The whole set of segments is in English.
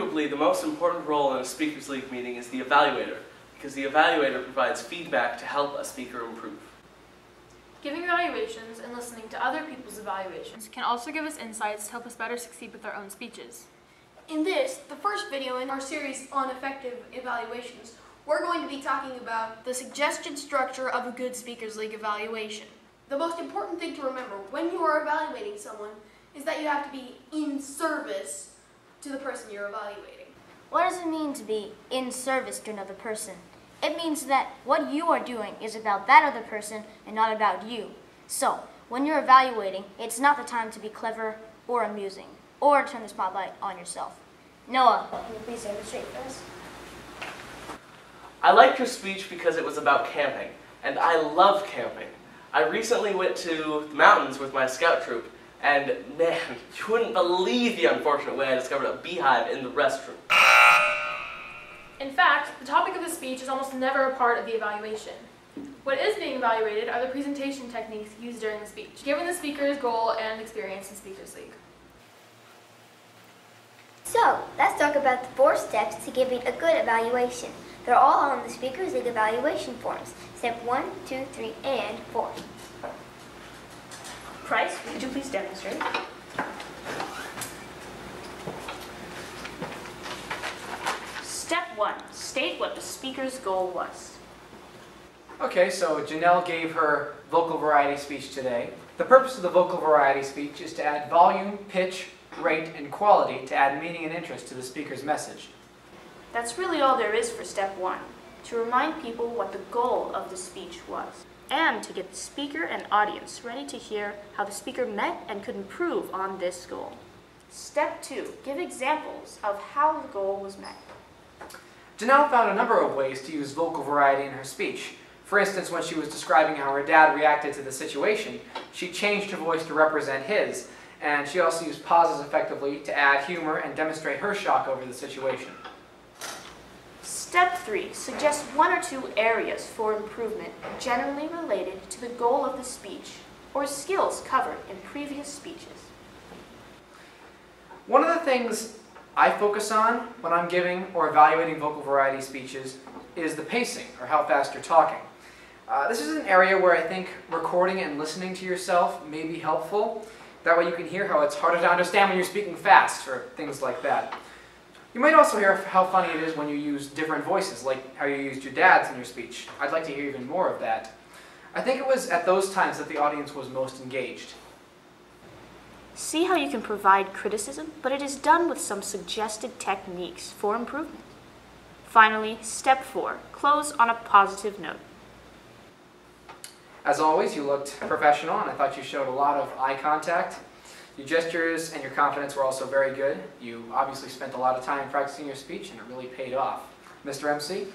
Arguably, the most important role in a Speakers League meeting is the evaluator, because the evaluator provides feedback to help a speaker improve. Giving evaluations and listening to other people's evaluations can also give us insights to help us better succeed with our own speeches. In this, the first video in our series on effective evaluations, we're going to be talking about the suggested structure of a good Speakers League evaluation. The most important thing to remember when you are evaluating someone is that you have to be in service to the person you're evaluating. What does it mean to be in service to another person? It means that what you are doing is about that other person and not about you. So, when you're evaluating, it's not the time to be clever or amusing, or turn the spotlight on yourself. Noah, can you please demonstrate for us? I liked your speech because it was about camping, and I love camping. I recently went to the mountains with my scout troop, and man, you wouldn't believe the unfortunate way I discovered a beehive in the restroom. In fact, the topic of the speech is almost never a part of the evaluation. What is being evaluated are the presentation techniques used during the speech, given the speaker's goal and experience in Speakers League. So, let's talk about the four steps to giving a good evaluation. They're all on the Speakers League evaluation forms. Step 1, 2, 3, and 4. Price, could you please demonstrate? Step 1. State what the speaker's goal was. Okay, so Janelle gave her vocal variety speech today. The purpose of the vocal variety speech is to add volume, pitch, rate, and quality to add meaning and interest to the speaker's message. That's really all there is for step 1. To remind people what the goal of the speech was. And to get the speaker and audience ready to hear how the speaker met and could improve on this goal. Step 2. Give examples of how the goal was met. Janelle found a number of ways to use vocal variety in her speech. For instance, when she was describing how her dad reacted to the situation, she changed her voice to represent his, and she also used pauses effectively to add humor and demonstrate her shock over the situation. Step 3. Suggest one or two areas for improvement generally related to the goal of the speech or skills covered in previous speeches. One of the things I focus on when I'm giving or evaluating vocal variety speeches is the pacing, or how fast you're talking. Uh, this is an area where I think recording and listening to yourself may be helpful. That way you can hear how it's harder to understand when you're speaking fast, or things like that. You might also hear how funny it is when you use different voices, like how you used your dad's in your speech. I'd like to hear even more of that. I think it was at those times that the audience was most engaged. See how you can provide criticism, but it is done with some suggested techniques for improvement. Finally, step 4. Close on a positive note. As always, you looked professional, and I thought you showed a lot of eye contact. Your gestures and your confidence were also very good. You obviously spent a lot of time practicing your speech, and it really paid off. Mr. MC?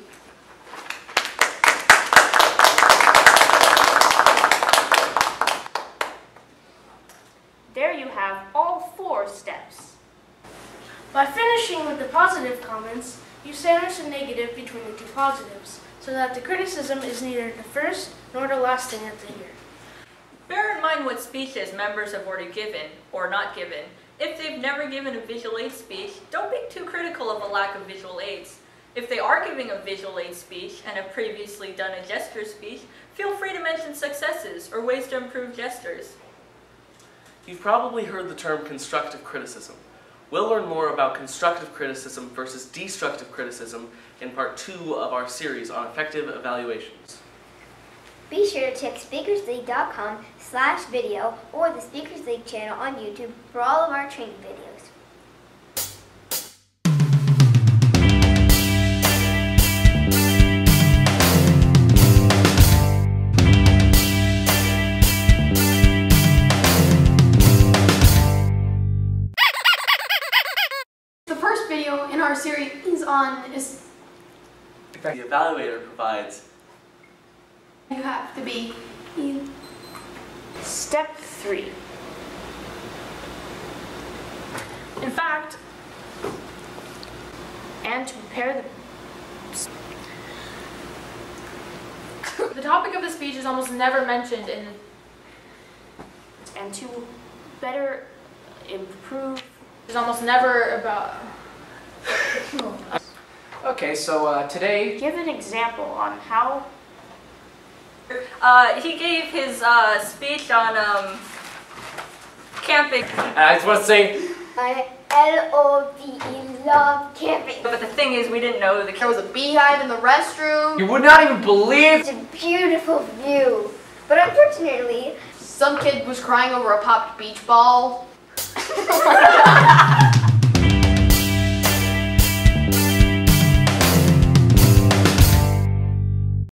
There you have all four steps. By finishing with the positive comments, you sandwich the negative between the two positives, so that the criticism is neither the first nor the last thing that they hear. Bear in mind what speeches members have already given, or not given. If they've never given a visual aid speech, don't be too critical of a lack of visual aids. If they are giving a visual aid speech and have previously done a gesture speech, feel free to mention successes or ways to improve gestures. You've probably heard the term constructive criticism. We'll learn more about constructive criticism versus destructive criticism in part two of our series on effective evaluations. Be sure to check speakersleague.com slash video or the Speakers League channel on YouTube for all of our training videos. The first video in our series is on is The evaluator provides you have to be you. Step 3. In fact, And to prepare the the topic of the speech is almost never mentioned in and to better improve is almost never about Okay, so uh, today, Give an example on how Uh, he gave his uh, speech on um, camping. And I just want to say, I L-O-V-E, love camping. But the thing is, we didn't know the There was a beehive in the restroom. you would not even believe. It's a beautiful view. But unfortunately, Some kid was crying over a popped beach ball.